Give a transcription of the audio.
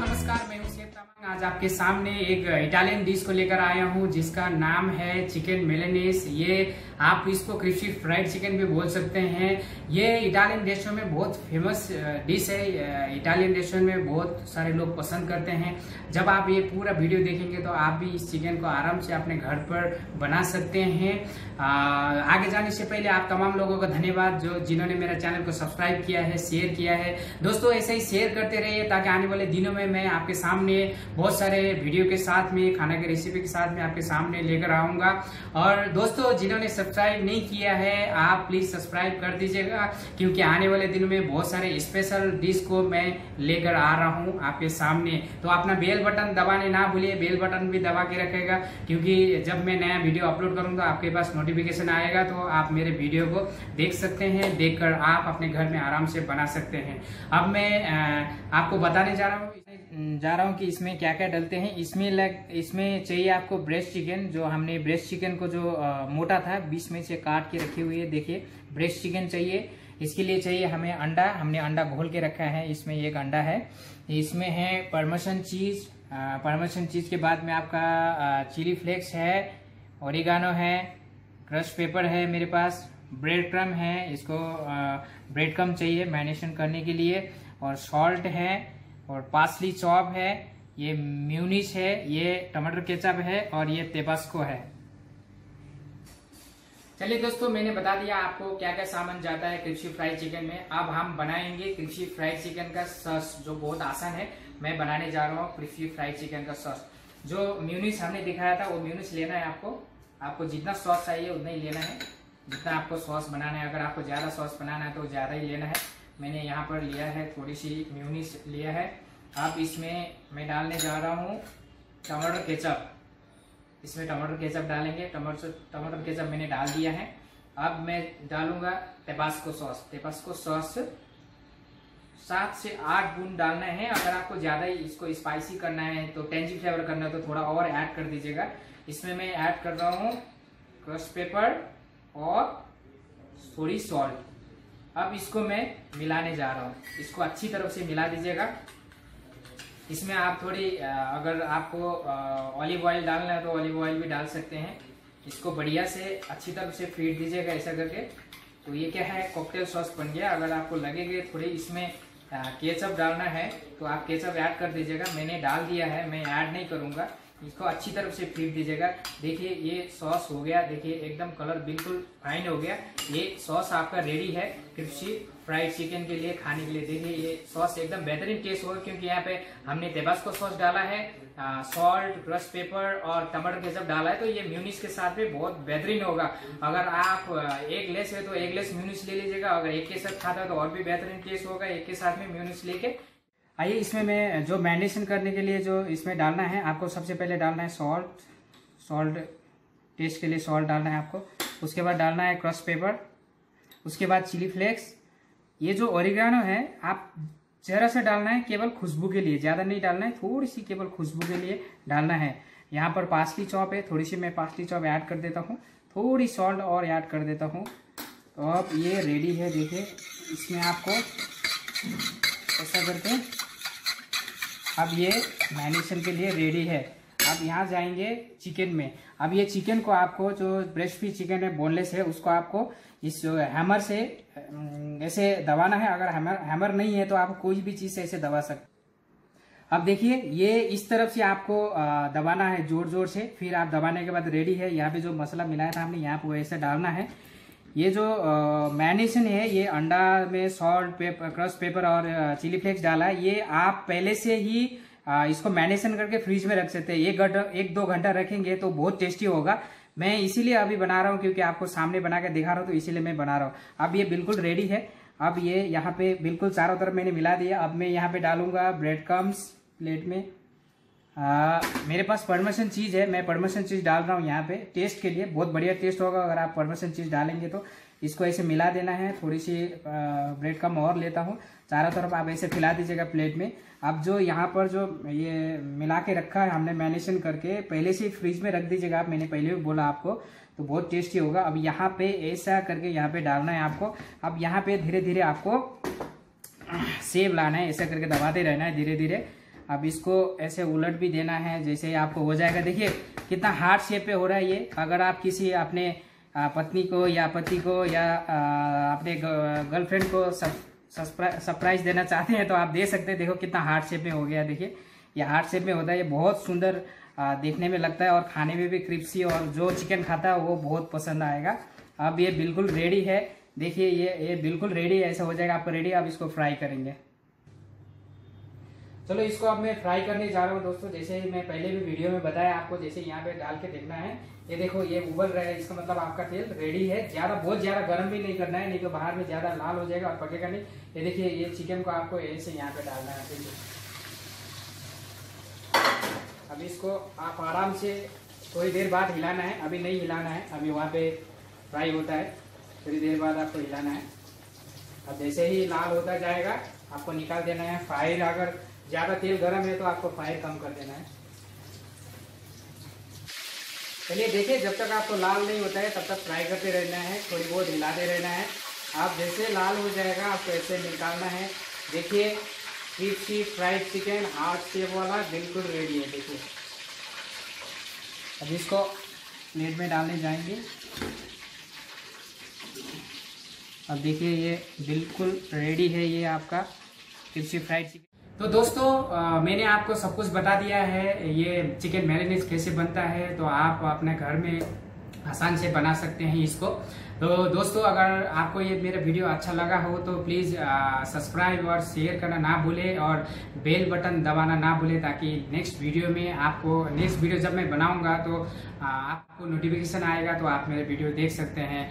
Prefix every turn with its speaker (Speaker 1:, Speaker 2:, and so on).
Speaker 1: नमस्कार, मैं हूँ शेख आज आपके सामने एक इटालियन डिश को लेकर आया हूँ, जिसका नाम है चिकन मेलेनेस ये आप इसको क्रिस्पी फ्राइड चिकन भी बोल सकते हैं। ये इटालियन रेस्टोरेंट में बहुत फ़ेमस डिश है। इटालियन रेस्टोरेंट में बहुत सारे लोग पसंद करते हैं। जब आप ये पूरा वीडियो देखेंगे तो आप भी इस चिकन को आराम से अपने घर पर बना सकते हैं। आगे जाने से पहले आप तमाम लोगों का धन्यवाद जो जिन्होंने मेरा चैनल को सब्सक्राइब किया है शेयर किया है। दोस्तों, ऐसे ही शेयर करते रहिए ताकि आने वाले दिनों में मैं आपके सामने बहुत सारे वीडियो के साथ में, खाना की रेसिपी के साथ में आपके सामने लेकर आऊँगा। और दोस्तों, जिन्होंने सब्सक्राइब नहीं किया है, आप प्लीज़ सब्सक्राइब कर दीजिएगा, क्योंकि आने वाले दिनों में बहुत सारे स्पेशल डिश को मैं लेकर आ रहा हूँ आपके सामने। तो अपना बेल बटन दबाने ना भूलिए बेल बटन भी दबा के रखेगा, क्योंकि जब मैं नया वीडियो अपलोड करूँगा, आपके पास नोटिफिकेशन आएगा तो आप मेरे वीडियो को देख सकते हैं, देखकर आप अपने घर में आराम से बना सकते हैं। अब मैं आपको बताने जा रहा हूँ जा रहा हूँ कि इसमें क्या क्या डलते हैं। इसमें लग इसमें चाहिए आपको ब्रेस्ट चिकन जो हमने ब्रेस्ट चिकन को जो आ, मोटा था बीस में से काट के रखी हुई है। देखिए ब्रेस्ट चिकन चाहिए। इसके लिए चाहिए हमें अंडा। हमने अंडा घोल के रखा है। इसमें एक अंडा है। इसमें है परमसन चीज़ परमसन चीज़ के बाद में आपका चिली फ्लेक्स है ओरिगानो है क्रश पेपर है मेरे पास ब्रेड क्रम है। इसको ब्रेड क्रम चाहिए मैरिनेशन करने के लिए। और सॉल्ट है। और पासली चॉप है, ये म्यूनिश है, ये टमाटर केचप है और ये तेबास्को है। चलिए दोस्तों, मैंने बता दिया आपको क्या क्या सामान जाता है कृषि फ्राइड चिकन में। अब हम बनाएँगे कृषि फ्राइड चिकन का सॉस, जो बहुत आसान है। मैं बनाने जा रहा हूँ कृषि फ्राइड चिकन का सॉस। जो म्यूनिस हमने दिखाया था, वो म्यूनिस लेना है आपको। आपको जितना सॉस चाहिए, उतना ही लेना है। जितना आपको सॉस बनाना है, अगर आपको ज़्यादा सॉस बनाना है तो ज़्यादा ही लेना है। मैंने यहाँ पर लिया है थोड़ी सी म्यूनिस लिया है। अब इसमें, मैं डालने जा रहा हूँ टमाटर केचप। इसमें टमाटर केचप डालेंगे। टमाटर टमाटर केचप मैंने डाल दिया है। अब मैं डालूँगा टेबास्को सॉस। टेबास्को सॉस सात से आठ बूंद डालना है। अगर आपको ज़्यादा ही इसको स्पाइसी करना है तो टेंजी फ्लेवर करना है तो थोड़ा और ऐड कर दीजिएगा। इसमें मैं ऐड कर रहा हूँ क्रश पेपर और थोड़ी सॉल्ट अब इसको मैं मिलाने जा रहा हूँ। इसको अच्छी तरह से मिला दीजिएगा। इसमें आप थोड़ी अगर आपको ऑलिव ऑयल डालना है तो ऑलिव ऑयल भी डाल सकते हैं। इसको बढ़िया से अच्छी तरह से फ़ीड दीजिएगा ऐसा करके। तो ये क्या है? कॉकटेल सॉस बन गया। अगर आपको लगेगा थोड़ी इसमें केचप डालना है तो आप केचप ऐड कर दीजिएगा। मैंने डाल दिया है, मैं ऐड नहीं करूँगा। इसको अच्छी तरफ़ से फ़ीड दीजिएगा। देखिए, ये सॉस हो गया। देखिए, एकदम कलर बिल्कुल फाइन हो गया। ये सॉस आपका रेडी है कृषि फ्राइड चिकन के लिए, खाने के लिए। देखिए, ये सॉस एकदम बेहतरीन टेस्ट होगा क्योंकि यहाँ पे हमने तेबास्को सॉस डाला है सॉल्ट ब्रश पेपर और टमाटर केचप डाला है तो ये म्यूनिस के साथ भी बहुत बेहतरीन होगा। अगर आप एक लेस है तो एक लेस म्यूनिस ले लीजिएगा। अगर एक के साथ खाता है तो और भी बेहतरीन टेस्ट होगा। एक के साथ में म्यूनिस लेके आइए इसमें मैं, जो मैरिनेशन करने के लिए जो इसमें डालना है, आपको सबसे पहले डालना है सॉल्ट सॉल्ट टेस्ट के लिए सॉल्ट डालना है आपको। उसके बाद डालना है क्रश पेपर उसके बाद चिली फ्लेक्स ये जो ओरिगानो है, आप जरा सा डालना है केवल खुशबू के लिए, ज़्यादा नहीं डालना है थोड़ी सी केवल खुशबू के लिए डालना है। यहाँ पर पासली चॉप है, थोड़ी सी मैं पासली चॉप ऐड कर देता हूँ, थोड़ी सॉल्ट और ऐड कर देता हूँ। तो अब ये रेडी है, देखिए, इसमें आपको ऐसा करके अब ये मैरिनेशन के लिए रेडी है। अब यहाँ जाएँगे चिकन में। अब ये चिकन को आपको जो ब्रेस्ट पीस चिकन है बोनलेस है, उसको आपको इस हैमर से ऐसे दबाना है। अगर हैमर हैमर नहीं है तो आप कोई भी चीज़ से ऐसे दबा सकते अब देखिए, ये इस तरफ़ से आपको दबाना है ज़ोर ज़ोर से। फिर आप दबाने के बाद रेडी है। यहाँ पे जो मसाला मिलाया था हमने, यहाँ पे ऐसे डालना है। ये जो मैरिनेशन है ये अंडा में सॉल्ट पेपर क्रश पेपर और चिली फ्लेक्स डाला है ये आप पहले से ही आ, इसको मैरिनेशन करके फ्रिज में रख सकते हैं। एक घंटा एक दो घंटा रखेंगे तो बहुत टेस्टी होगा। मैं इसीलिए अभी बना रहा हूँ क्योंकि आपको सामने बना के दिखा रहा हूँ तो इसीलिए मैं बना रहा हूँ। अब ये बिल्कुल रेडी है। अब ये यहाँ पे बिल्कुल चारों तरफ़ मैंने मिला दिया। अब मैं यहाँ पे डालूँगा ब्रेड कम्स प्लेट में। आ, मेरे पास परमिशन चीज़ है मैं परमिशन चीज़ डाल रहा हूँ यहाँ पे। टेस्ट के लिए बहुत बढ़िया टेस्ट होगा अगर आप परमिशन चीज़ डालेंगे तो। इसको ऐसे मिला देना है थोड़ी सी ब्रेड कम और लेता हूँ। चारों तरफ़ आप ऐसे खिला दीजिएगा प्लेट में। अब जो यहाँ पर जो ये मिला के रखा है हमने मैनेशन करके पहले से फ्रिज में रख दीजिएगा आप मैंने पहले भी बोला आपको। तो बहुत टेस्टी होगा। अब यहाँ पे ऐसा करके यहाँ पे डालना है आपको। अब यहाँ पे धीरे धीरे आपको सेब लाना है ऐसा करके दबाते रहना है धीरे धीरे अब इसको ऐसे उलट भी देना है, जैसे आपको हो जाएगा। देखिए, कितना हार्ड शेप पे हो रहा है ये। अगर आप किसी अपने पत्नी को या पति को या अपने गर्लफ्रेंड को सरप्राइज़ देना चाहते हैं तो आप दे सकते हैं, देखो कितना हार्ड शेप में हो गया। देखिए, ये हार्ड शेप में होता है, ये बहुत सुंदर देखने में लगता है, और खाने में भी क्रिप्सी और जो चिकन खाता है, वो बहुत पसंद आएगा। अब ये बिल्कुल रेडी है। देखिए, ये ये बिल्कुल रेडी ऐसा हो जाएगा। आपको रेडी अब इसको फ्राई करेंगे। चलो इसको अब मैं फ्राई करने जा रहा हूँ दोस्तों, जैसे मैं पहले भी वीडियो में बताया आपको, जैसे यहाँ पे डाल के देखना है। ये देखो, ये उबल रहा है, इसका मतलब आपका तेल रेडी है। ज़्यादा, बहुत ज़्यादा गर्म भी नहीं करना है, नहीं तो बाहर में ज़्यादा लाल हो जाएगा और पकेगा नहीं। ये देखिए, ये चिकन को आपको ऐसे यहाँ पे डालना है अब इसको आप आराम से थोड़ी देर बाद हिलाना है। अभी नहीं हिलाना है, अभी वहाँ पे फ्राई होता है। थोड़ी देर बाद आपको हिलाना है। अब जैसे ही लाल होता जाएगा, आपको निकाल देना है। फायर अगर ज़्यादा तेल गर्म है तो आपको फायर कम कर देना है। चलिए देखिए, जब तक आपको लाल नहीं होता है, तब तक फ्राई करते रहना है, थोड़ी बहुत हिलाते रहना है। आप जैसे लाल हो जाएगा, आपको ऐसे निकालना है। देखिए crispy fried chicken heart shape वाला, बिल्कुल रेडी है, देखिए। अब इसको प्लेट में डालने जाएँगे। अब देखिए, ये बिल्कुल रेडी है, ये आपका क्रिप्सी फ्राइड चिकन तो दोस्तों आ, मैंने आपको सब कुछ बता दिया है। ये चिकन मैरिनेज कैसे बनता है तो आप अपने घर में आसान से बना सकते हैं इसको। तो दोस्तों अगर आपको ये मेरा वीडियो अच्छा लगा हो तो प्लीज़ सब्सक्राइब और शेयर करना ना भूले और बेल बटन दबाना ना भूले ताकि नेक्स्ट वीडियो में आपको नेक्स्ट वीडियो जब मैं बनाऊँगा तो आ, आपको नोटिफिकेशन आएगा तो आप मेरे वीडियो देख सकते हैं।